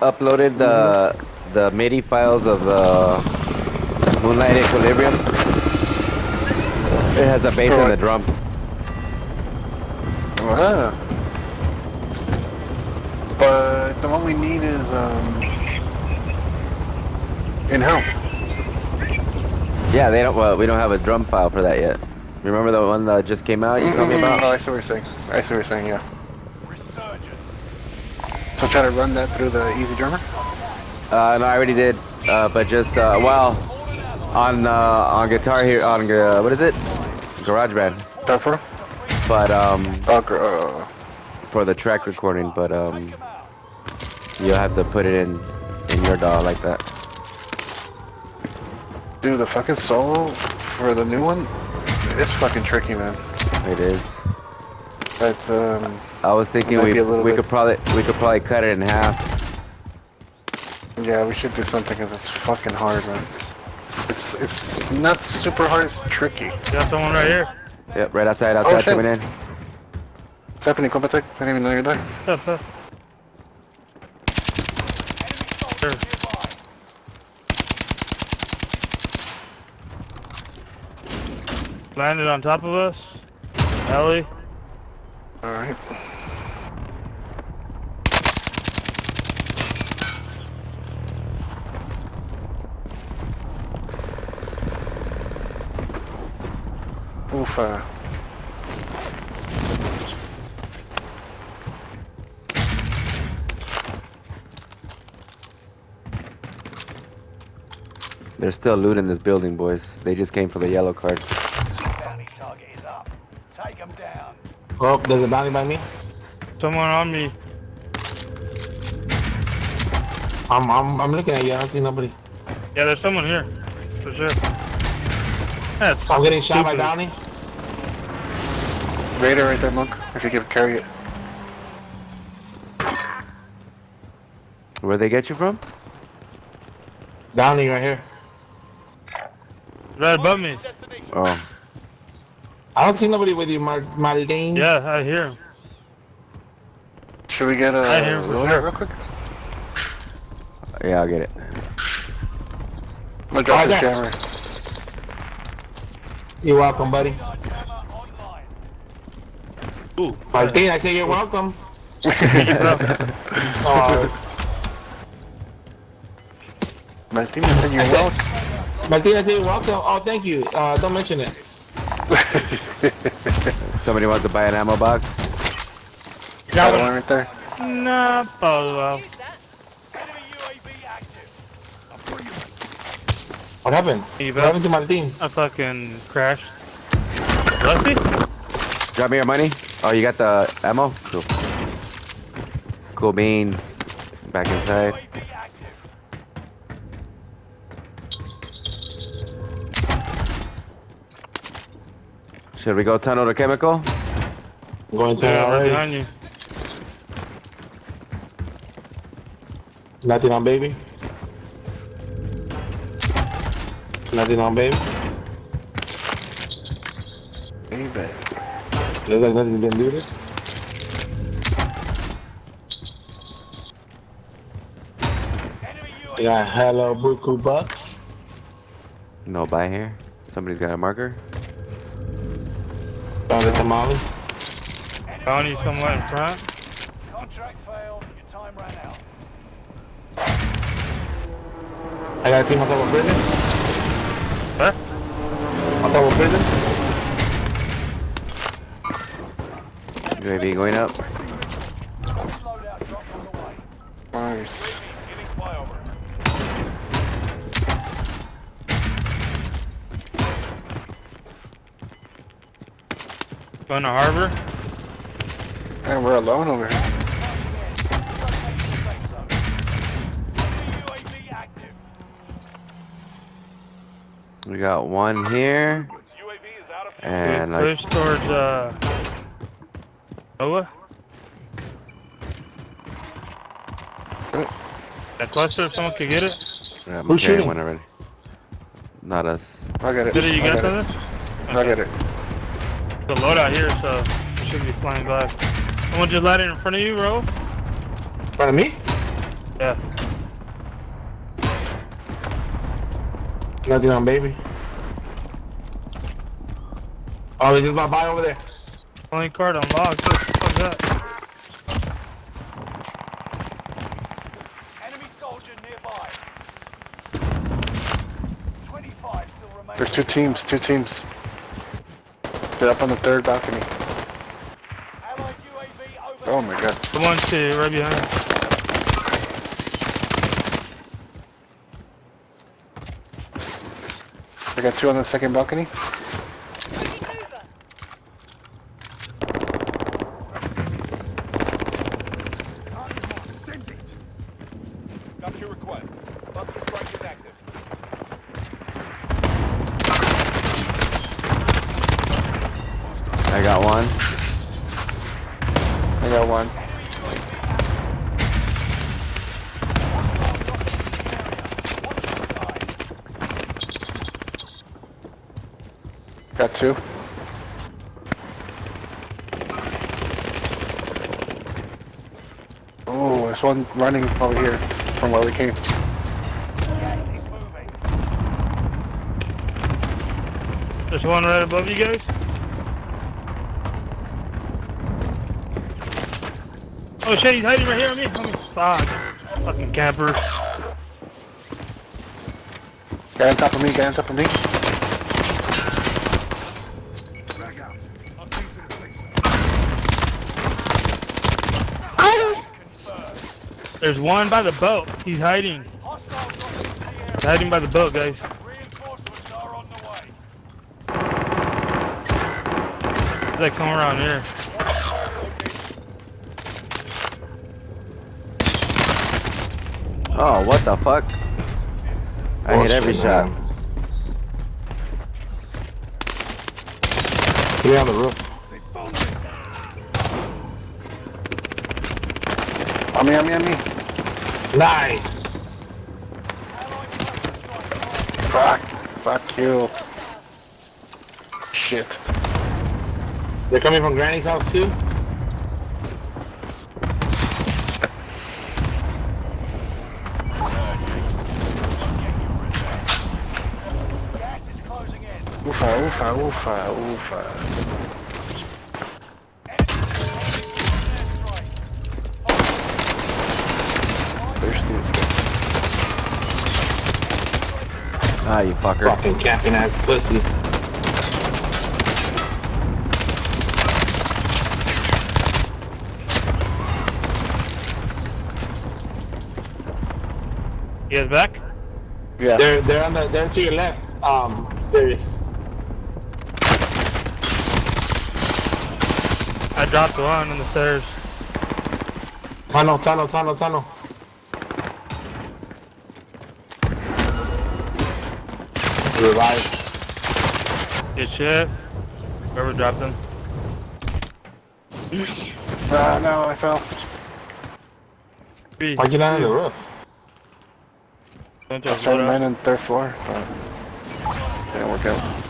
uploaded the the MIDI files of the Moonlight Equilibrium. It has a bass and a drum. Wow. But the one we need is um in help. Yeah, they don't. Well, we don't have a drum file for that yet. Remember the one that just came out? You told me Oh. I see what you're saying. I see what you're saying. Yeah. So try to run that through the EZdrummer. Uh, no, I already did. Uh, but just uh, well, on uh, on guitar here on uh, what is it? GarageBand. Portal. But um, Oh, uh, for the track recording, but um, you'll have to put it in in your DAW like that. dude, the fucking solo for the new one, it's fucking tricky, man. It is. That's um, I was thinking we be a little we bit- could probably we could probably cut it in half. yeah, we should do something because it's fucking hard, man. It's it's not super hard. It's tricky. Got someone right here. Yep, right outside, outside Oh, shit. coming in. What's happening, Compatec? I didn't even know you're there. Up, up. Sure. Landed on top of us. Ellie. All right. Oof. Uh, There's still loot in this building, boys. They just came for the yellow card. Oh, there's a bounty by me. Someone on me. I'm, I'm, I'm looking at you. I don't see nobody. Yeah, there's someone here. For sure. That's I'm getting shot by stupid. bounty. Raider right there, Monk. If you could carry it. Where'd they get you from? Bounty right here. Right above me. Oh, I don't see nobody with you, Mar Marlene. Yeah, I hear him. Should we get a I hear him loader real quick? yeah, I'll get it. I'm gonna drop Oh, this there. jammer. You're welcome, buddy. Ooh. Martin, I say you're welcome. Oh, it's- Martina said you're welcome. Martin, I say you're welcome. Oh, thank you. Uh, don't mention it. Somebody wants to buy an ammo box? Got one right there. Nah, well. Enemy What happened? Hey, What bro. happened to Martin? I fucking crashed. Rusty? Drop me your money. Oh, you got the ammo? Cool. Cool beans. Back inside. Should we go tunnel to chemical? I'm going to Yeah, right already. behind you. Nothing on baby. Nothing on baby. Baby. Looks like nothing's been looted. Enemy I hello buku bucks. No buy here. Somebody's got a marker. Found a tamale. Found you somewhere in front. Contract failed. Your time ran out. I got a team on top of prison. What? On top of prison. UAV going up. Loadout dropped on the way. Nice. Going to harbor. And we're alone over here. Enemy UAV active. We got one here. UAV is out of fuel. And we I, push towards uh Noah. That cluster, if someone could get it. yeah, I'm Who's shooting? one already. Not us. I got it. Did it, you I got got it. this? I got it. The loadout here, so it should be flying by. Someone just landed in front of you, bro. In front of me? Yeah. Nothing on baby. Oh, they just about by over there. Only card unlocked. What the fuck is that? Enemy soldier nearby. 25 still remain. There's two teams, two teams. They're up on the third balcony. Allied UAV over. Oh my god. The one two right behind you. I got two on the second balcony. Send it. Got your request. Bucket strike is active. I got one. Got one. Got two. Oh, there's one running over here from where we came. There's one right above you guys. Oh shit, he's hiding right here on me. Me. Fuck. Fucking camper. Guy on top of me, guy on top of me. There's one by the boat. He's hiding. Hostile dropping into the area. He's hiding by the boat, guys. Reinforcements are on the way. Like around here. Oh, what the fuck? I hit every shot. Get on the roof. On me, on me, on me. Nice. Fuck. Fuck you. Shit. They're coming from Granny's house too. Ufa, ufa, ufa, ufa. There's these guys. Ah, you fucker. Fucking camping ass pussy. You guys back? Yeah. They're they're on the they're to your left. Um, serious. Dropped one on the stairs. Tunnel, tunnel, tunnel, tunnel. Revive. Good shit. Whoever dropped them. Ah, no, I fell. Three. Why'd you land on the roof? I just started load up. mine on the third floor, but didn't work out.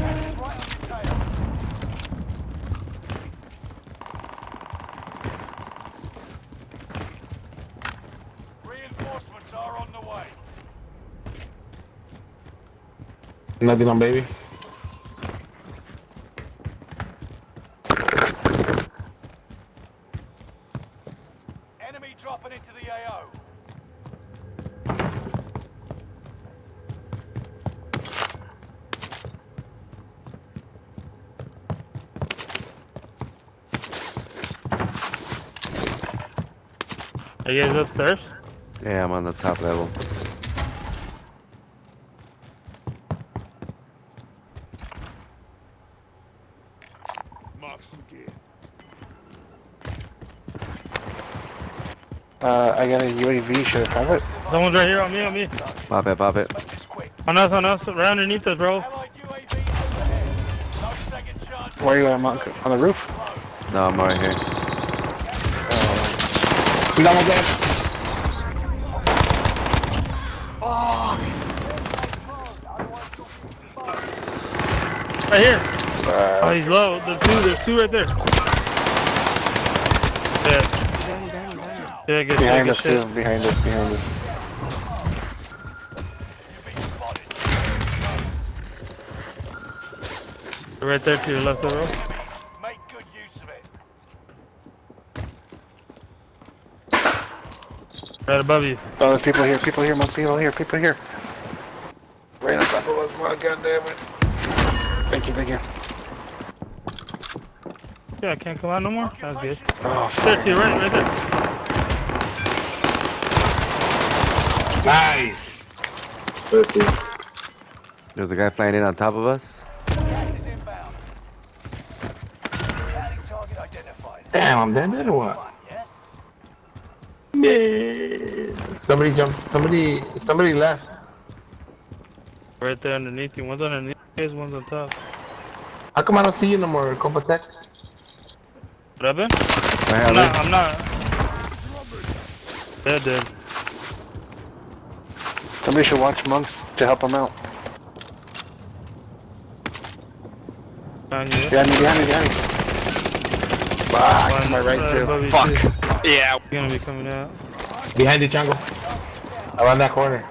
Gas is right on your tail. Reinforcements are on the way. Nothing on baby. Enemy dropping into the AO. Are you guys upstairs? Yeah, I'm on the top level. Uh, I got a UAV, should I have it? Someone's right here on me, on me. Bob it, bob it. Make this quick. On us, on us, right underneath us, bro. Allied UAV overhead. No second chance. Where are you at, Monk? On the roof? No, I'm right here. We got one there. Right here. Uh, Oh, he's low. The two, there's two right there. Yeah. Yeah, good behind good us too. Behind us. Behind us. Right there to your left, bro. Make good use of it. Right above you. Oh, there's people here. People here. Most people here. People here. Right on top of us. My God damn it. Thank you. Thank you. Yeah, I can't come out no more. That's good. Oh, There fuck. to your right, right there. Nice. Pussy. There's a guy flying in on top of us. Gas is inbound. Target identified. Damn, I'm dead or what? Fun, yeah? Yeah. Somebody jumped. Somebody. Somebody left. Right there underneath you. One's underneath you, one's on top. How come I don't see you no more, Compa Tech? What happened? I I'm have not, it. I'm not. Dead, dead. Somebody should watch monks to help him out. Behind you. Behind me. Behind me. Behind me. Fuck. One, My right uh, too. Fuck. too. Yeah. He's gonna be coming out. Behind the jungle. Around that corner.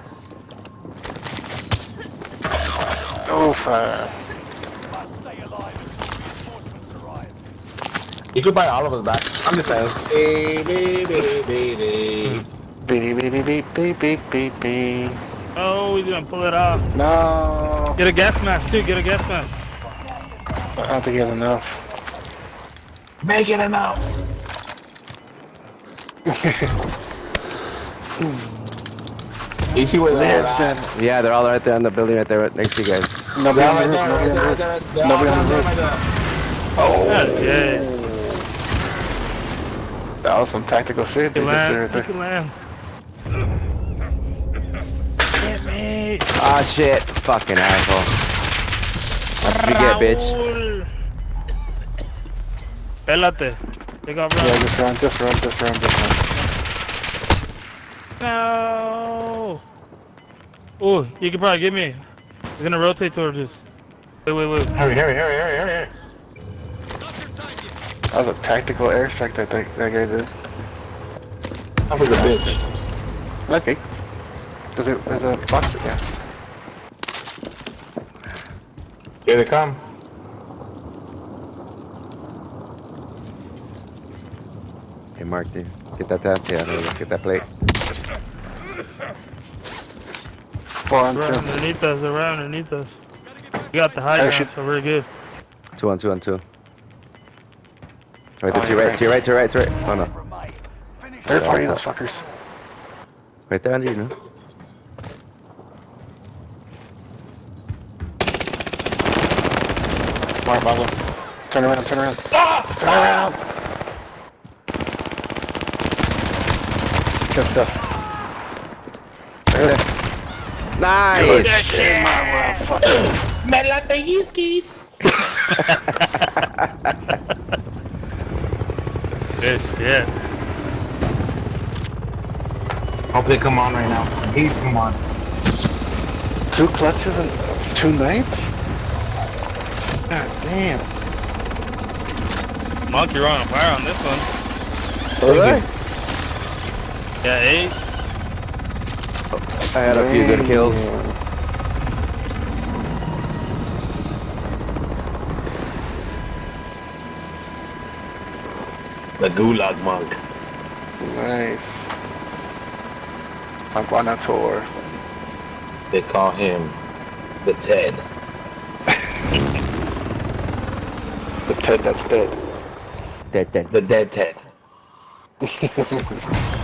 Oh, fuck. Must stay alive until reinforcements arrive. You could buy all of us back. I'm just saying. Baby, baby, baby. Beep, beep, beep, beep, beep, beep, beep, beep. Oh, he's gonna pull it off. No. Get a gas mask too, get a gas mask. I don't think he has enough. Make it enough. You see where they're at? Yeah, they're all right there on the building right there right next to you guys. Nobody on the roof. Nobody on the roof. there. They're Nobody on the roof. Oh. Yeah. That was some tactical shit. They You just land. did You right there. can land. Get me. Ah shit! Fucking asshole. What did you get, bitch? Raúl. Pélate. Take off Yeah, just run, just run, just run, just run. No. Oh, you can probably get me. He's gonna rotate towards us. Wait, wait, wait. Hurry, hurry, hurry, hurry, hurry. That was a tactical airstrike that that, that guy did. That was a bitch. Okay. Does it, there's a box, yeah. Here they come. Hey, Mark, dude. Get that tap. Yeah, there. Get that plate. Four on two. underneath us. They're underneath us. We got the high ground, Parachute. so we're good. Two on two on two. Right there, Oh, to your right, yeah. to your right, to your right, to your right. Oh no. Remain. Finish Third the party, those fuckers. Right there under you, no? Come on, Turn around, turn around. Ah! Turn around! Good stuff. Right there. Nice! Me la pellizquis. Good shit. Hope they come on right now. He's come on. Two clutches and two nights? God damn. Monk, you're on fire on this one. Really? Yeah, eight. I had a few good kills. The Gulag Monk. Nice. Aguanator. They call him the Ted. The Ted that's dead. Dead, dead. The Dead Ted.